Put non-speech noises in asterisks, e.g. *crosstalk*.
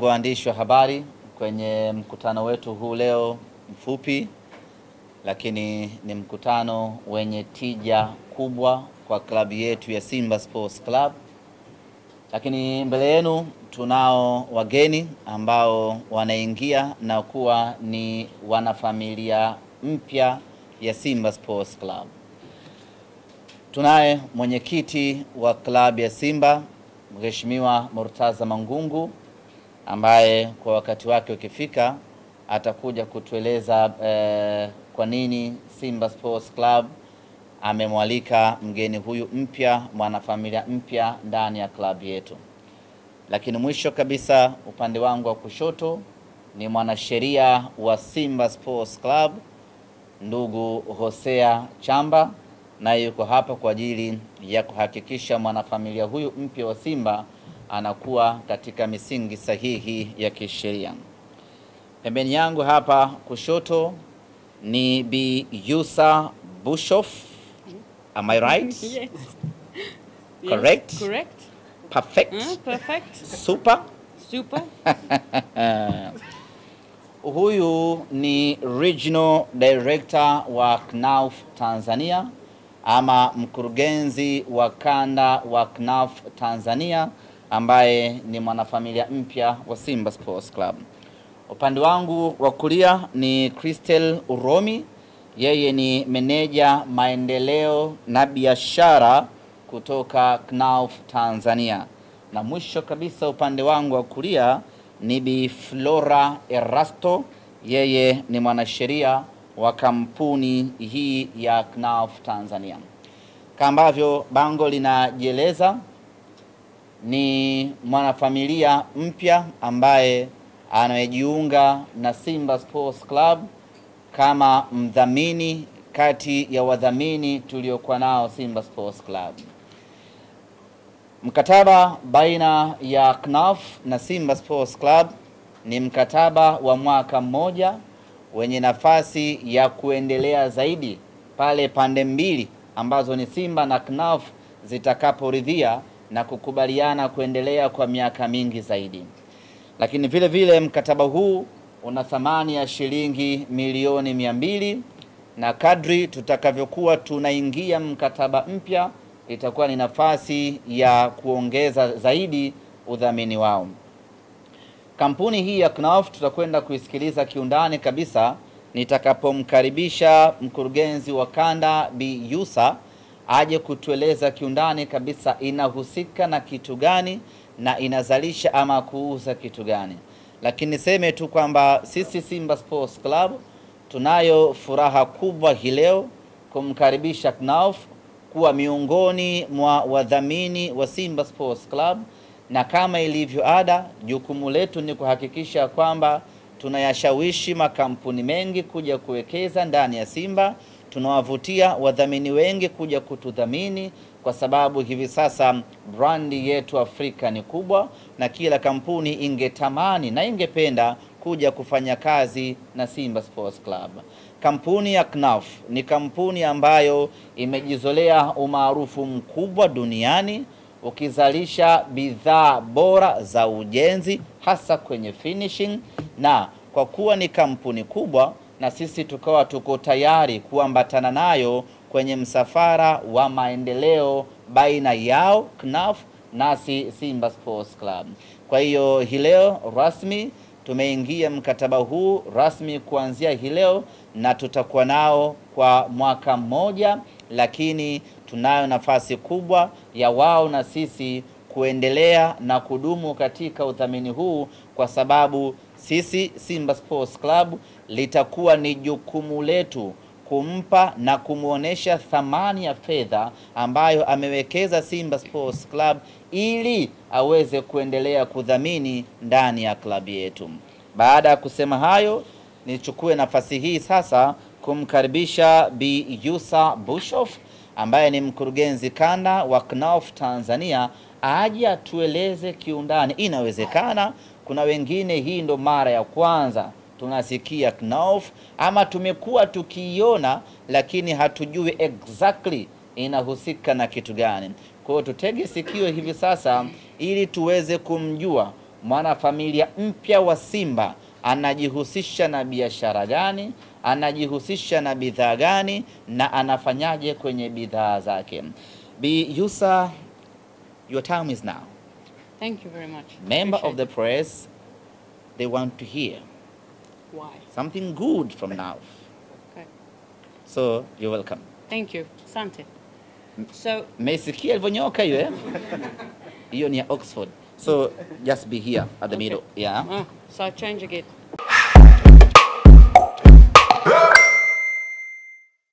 zangu waandishi wa habari kwenye mkutano wetu huu leo mfupi, lakini ni mkutano wenye tija kubwa kwa klabu yetu ya Simba Sports Club. Lakini mbele yenu tunao wageni ambao wanaingia na kuwa ni wanafamilia mpya ya Simba Sports Club. Tunaye mwenyekiti wa klabu ya Simba Mheshimiwa Murtaza Mangungu ambaye kwa wakati wake ukifika atakuja kutueleza eh, kwa nini Simba Sports Club amemwalika mgeni huyu mpya, mwanafamilia mpya ndani ya klabu yetu. Lakini mwisho kabisa, upande wangu wa kushoto ni mwanasheria wa Simba Sports Club ndugu Hosea Chamba, naye yuko hapa kwa ajili ya kuhakikisha mwanafamilia huyu mpya wa Simba anakuwa katika misingi sahihi ya kisheria. Pembeni yangu hapa kushoto ni Bi Yusa Bushoff. Am I right? *laughs* Yes. Correct? Yes, correct. Perfect. Mm, Perfect. Super. Super. *laughs* Huyu ni Regional Director wa KNAUF Tanzania ama mkurugenzi wa kanda wa KNAUF Tanzania ambaye ni mwanafamilia mpya wa Simba Sports Club. Upande wangu wa kulia ni Christel Uromi, yeye ni meneja maendeleo na biashara kutoka KNAUF Tanzania, na mwisho kabisa upande wangu wa kulia ni Bi Flora Erasto, yeye ni mwanasheria wa kampuni hii ya KNAUF Tanzania. Kama ambavyo bango linajieleza, ni mwanafamilia mpya ambaye anayejiunga na Simba Sports Club kama mdhamini kati ya wadhamini tuliokuwa nao Simba Sports Club. Mkataba baina ya CNAF na Simba Sports Club ni mkataba wa mwaka mmoja wenye nafasi ya kuendelea zaidi pale pande mbili ambazo ni Simba na CNAF zitakaporidhia na kukubaliana kuendelea kwa miaka mingi zaidi. Lakini vile vile mkataba huu una thamani ya shilingi milioni mia mbili na kadri tutakavyokuwa tunaingia mkataba mpya itakuwa ni nafasi ya kuongeza zaidi udhamini wao. Kampuni hii ya KNAUF tutakwenda kuisikiliza kiundani kabisa nitakapomkaribisha mkurugenzi wa kanda Bi Yusa aje kutueleza kiundani kabisa inahusika na kitu gani na inazalisha ama kuuza kitu gani. Lakini niseme tu kwamba sisi Simba Sports Club tunayo furaha kubwa hii leo kumkaribisha KNAUF kuwa miongoni mwa wadhamini wa Simba Sports Club, na kama ilivyo ada, jukumu letu ni kuhakikisha kwamba tunayashawishi makampuni mengi kuja kuwekeza ndani ya Simba. Tunawavutia wadhamini wengi kuja kutudhamini kwa sababu hivi sasa brandi yetu Afrika ni kubwa, na kila kampuni ingetamani na ingependa kuja kufanya kazi na Simba Sports Club. Kampuni ya KNAUF ni kampuni ambayo imejizolea umaarufu mkubwa duniani ukizalisha bidhaa bora za ujenzi hasa kwenye finishing, na kwa kuwa ni kampuni kubwa, na sisi tukawa tuko tayari kuambatana nayo kwenye msafara wa maendeleo baina yao CNAF nasi Simba Sports Club. Kwa hiyo hii leo rasmi tumeingia mkataba huu rasmi kuanzia hii leo na tutakuwa nao kwa mwaka mmoja, lakini tunayo nafasi kubwa ya wao na sisi kuendelea na kudumu katika udhamini huu, kwa sababu sisi Simba Sports Club litakuwa ni jukumu letu kumpa na kumwonyesha thamani ya fedha ambayo amewekeza Simba Sports Club ili aweze kuendelea kudhamini ndani ya klabu yetu. Baada ya kusema hayo, nichukue nafasi hii sasa kumkaribisha Bi Yusa Bushoff ambaye ni mkurugenzi kanda wa KNAUF Tanzania aje atueleze kiundani. Inawezekana kuna wengine hii ndo mara ya kwanza tunasikia KNAUF ama tumekuwa tukiiona lakini hatujui exactly inahusika na kitu gani. Kwa hiyo tutege sikio hivi sasa ili tuweze kumjua mwanafamilia mpya wa Simba anajihusisha na biashara gani, anajihusisha na bidhaa gani na anafanyaje kwenye bidhaa zake. Bi Yusa, your time is now. Thank you very much. Member of the press, they want to hear. Why? something good from now. Okay. So you're welcome. Thank you. Asante. So, Mmesikia alivyonyoka hiyo eh? *laughs* Hiyo ni ya Oxford. So just be here at the Okay. middle. Yeah. oh, so I change again.